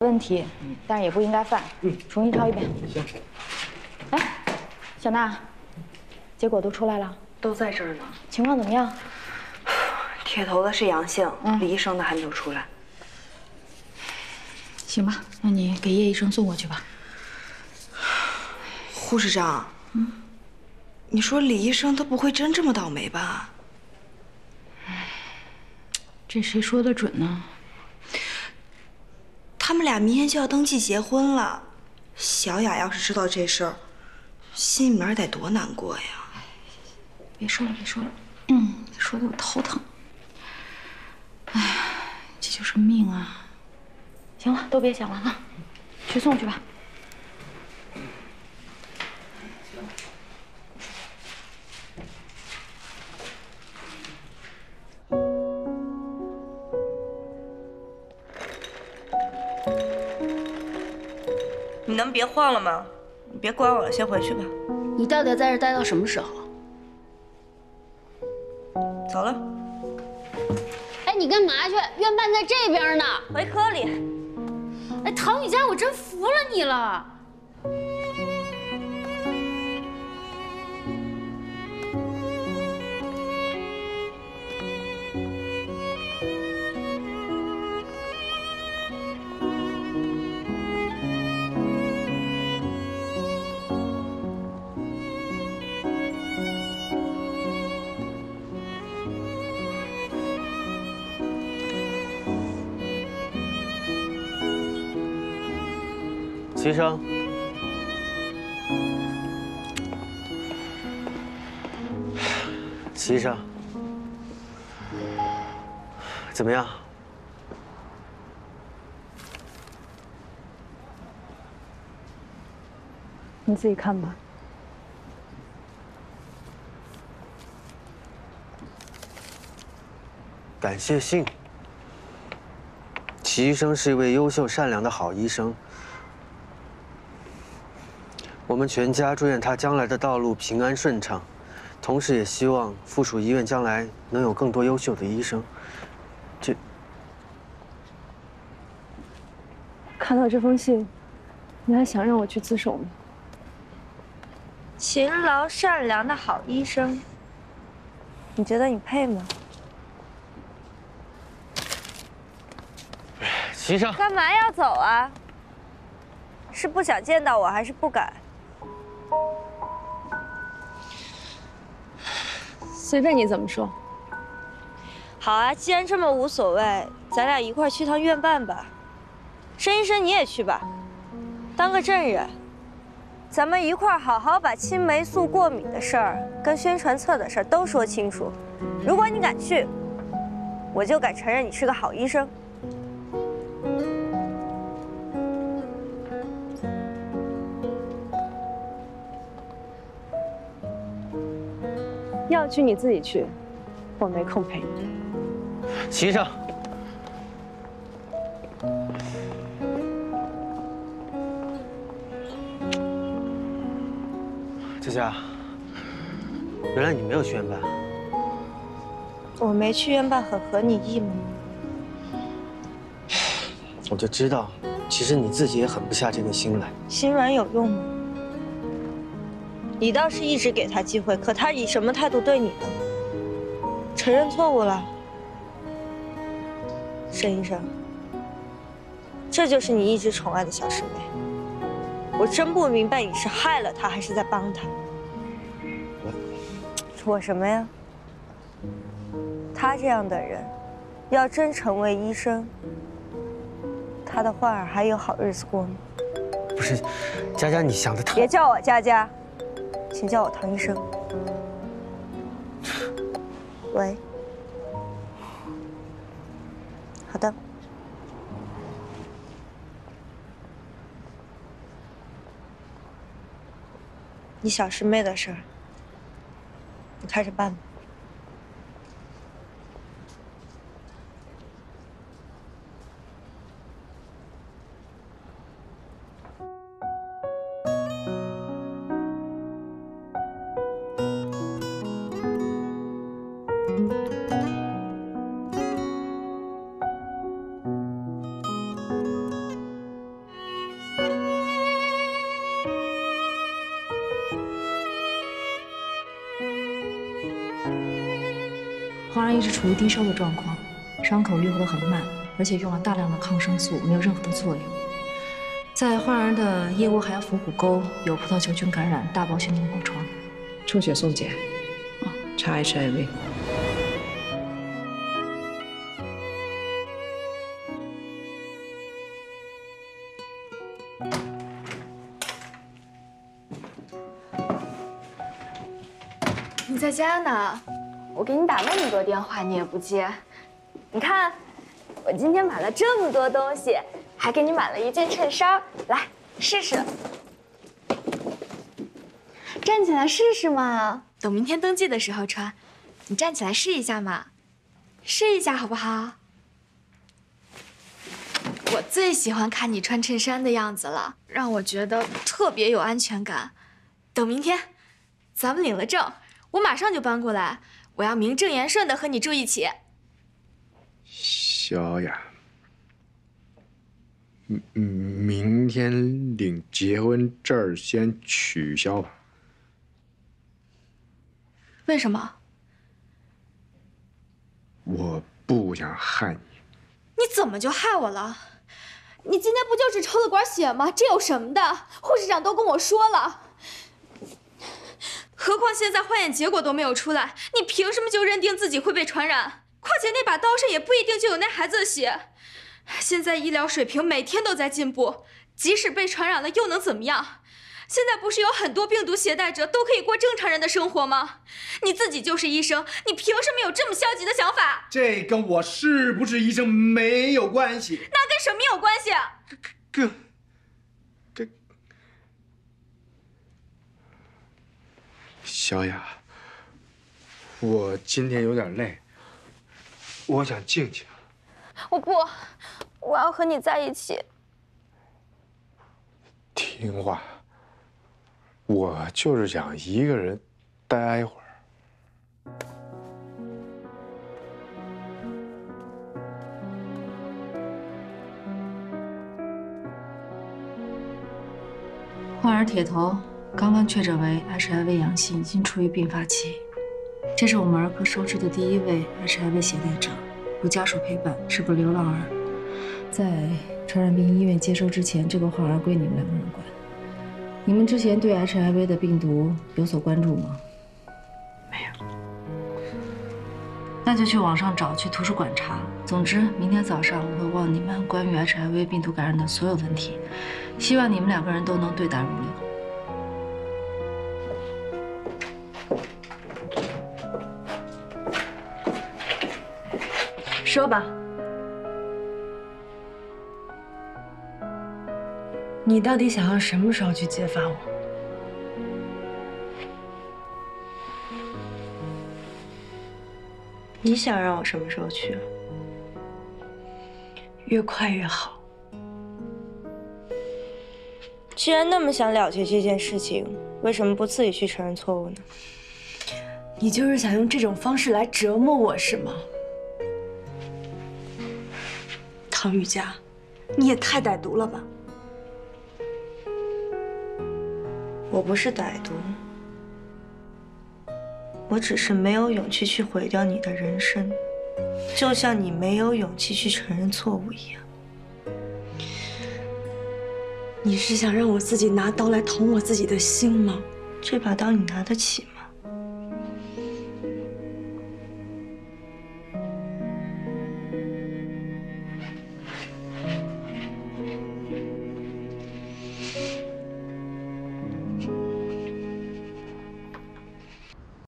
问题，但是也不应该犯。嗯，重新抄一遍。行。哎，小娜，结果都出来了，都在这儿呢。情况怎么样？铁头的是阳性，李医生的还没有出来。行吧，那你给叶医生送过去吧。护士长，嗯，你说李医生他不会真这么倒霉吧？这谁说的准呢？他们俩明天就要登记结婚了，小雅要是知道这事儿，心里面得多难过呀！别说了，别说了，嗯，说的我头疼。哎呀，这就是命啊！行了，都别想了啊，去送去吧。你能别晃了吗？你别管我了，先回去吧。你到底要在这待到什么时候？走了。哎，你干嘛去？院办在这边呢。回科里。哎，唐雨佳，我真服了你了。齐医生，齐医生，怎么样？你自己看吧。感谢信。齐医生是一位优秀善良的好医生。我们全家祝愿他将来的道路平安顺畅，同时也希望附属医院将来能有更多优秀的医生。这看到这封信，你还想让我去自首吗？勤劳善良的好医生，你觉得你配吗？齐医生，干嘛要走啊？是不想见到我，还是不敢？随便你怎么说。好啊，既然这么无所谓，咱俩一块去趟院办吧。申医生你也去吧，当个证人。咱们一块好好把青霉素过敏的事儿跟宣传册的事儿都说清楚。如果你敢去，我就敢承认你是个好医生。要去你自己去，我没空陪你。齐医生，佳佳，原来你没有去院办。我没去院办很合你意吗？我就知道，其实你自己也狠不下这个心来。心软有用吗？你倒是一直给他机会，可他以什么态度对你呢？承认错误了，沈医生，这就是你一直宠爱的小师妹。我真不明白你是害了她，还是在帮她。我，我什么呀？他这样的人，要真成为医生，他的患儿还有好日子过吗？不是，佳佳，你想的太……别叫我佳佳。请叫我唐医生。喂，好的。你小师妹的事儿，你看着办吧。花儿一直处于低烧的状况，伤口愈合得很慢，而且用了大量的抗生素，没有任何的作用。在患儿的腋窝还有腹股沟有葡萄球菌感染，大包性的脓疮。抽血送检，查 HIV。你在家呢？我给你打那么多电话，你也不接。你看，我今天买了这么多东西，还给你买了一件衬衫，来试试。站起来试试嘛，等明天登记的时候穿。你站起来试一下嘛，试一下好不好？我最喜欢看你穿衬衫的样子了，让我觉得特别有安全感。等明天，咱们领了证，我马上就搬过来。我要名正言顺的和你住一起。小雅，明明天领结婚证先取消吧。为什么？我不想害你。你怎么就害我了？你今天不就是抽了管血吗？这有什么的？护士长都跟我说了。何况现在化验结果都没有出来，你凭什么就认定自己会被传染？况且那把刀上也不一定就有那孩子的血。现在医疗水平每天都在进步，即使被传染了又能怎么样？现在不是有很多病毒携带者都可以过正常人的生活吗？你自己就是医生，你凭什么有这么消极的想法？这跟我是不是医生没有关系。那跟什么有关系？跟跟小雅，我今天有点累，我想静静。我不，我要和你在一起。听话。我就是想一个人待一会儿。患儿铁头刚刚确诊为 HIV 阳性，已经处于病发期。这是我们儿科收治的第一位 HIV 携带者，无家属陪伴，是个流浪儿。在传染病医院接收之前，这个患儿归你们两个人管。你们之前对 HIV 的病毒有所关注吗？没有。那就去网上找，去图书馆查。总之，明天早上我会问你们关于 HIV 病毒感染的所有问题，希望你们两个人都能对答如流。说吧。你到底想要什么时候去揭发我？你想让我什么时候去？越快越好。既然那么想了结这件事情，为什么不自己去承认错误呢？你就是想用这种方式来折磨我是吗？唐雨佳，你也太歹毒了吧！我不是歹毒，我只是没有勇气去毁掉你的人生，就像你没有勇气去承认错误一样。你是想让我自己拿刀来捅我自己的心吗？这把刀你拿得起吗？